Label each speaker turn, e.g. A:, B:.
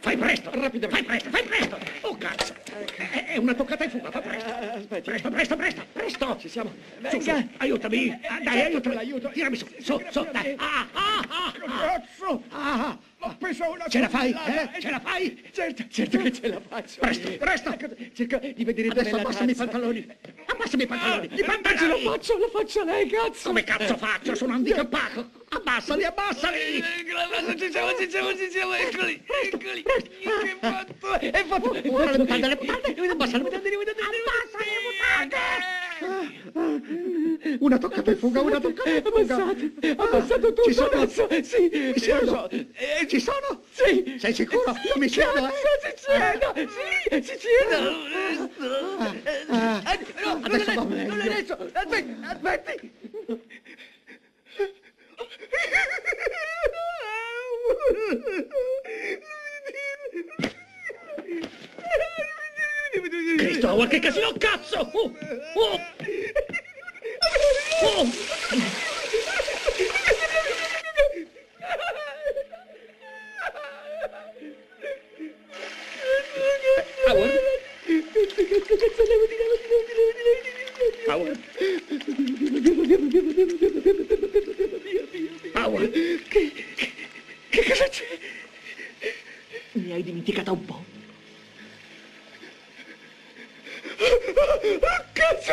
A: Fai presto!
B: Rapidamente.
A: Fai presto, fai presto! Oh, cazzo! È, è una toccata e fuga, fa presto!
B: Eh, aspetti.
A: Presto, presto, presto, presto!
B: Ci siamo.
A: Su, su,
B: Venga.
A: aiutami! Ah, dai,
B: certo,
A: aiutami! Tirami su, su, su, dai! Ah, ah, ah, ah.
B: Cazzo!
A: Ah,
B: Ho preso una
A: Ce la fai, eh? Ce la fai?
B: Certo, certo che ce la faccio.
A: Presto, presto.
B: Ecco, cerco di vedere
A: Adesso
B: la
A: abbassami i pantaloni! Abbassami i pantaloni! I
B: Eh,
A: pantaloni!
B: faccio, la faccio lei, cazzo.
A: Come cazzo faccio? Sono handicappato! Abbassali, abbassali!
B: Ci siamo, ci siamo, ci siamo, eccoli, eccoli. Che fatto? È fatto,
A: Ora le mutande, le mutande! Abbassa le mutande! Una toccata e fuga, una toccata e fuga!
B: Abbassato, abbassato tutto
A: Ci sono?
B: adesso. Sì,
A: Mi
B: sì, lo
A: siedo?
B: so. Eh,
A: Ci sono?
B: Sì.
A: Sei sicuro? Io mi siedo, eh?
B: Cazzo, si sieda, sì, si sieda.
A: Ah,
B: Eh, no,
A: adesso va
B: non è- non
A: meglio.
B: adesso. Aspetti, aspetti.
A: Cristo, ma che casino, cazzo! Oh, oh. Oh. Howard?
B: Che, che, che cosa c'è?
A: Mi hai dimenticata un po'. Oh, God!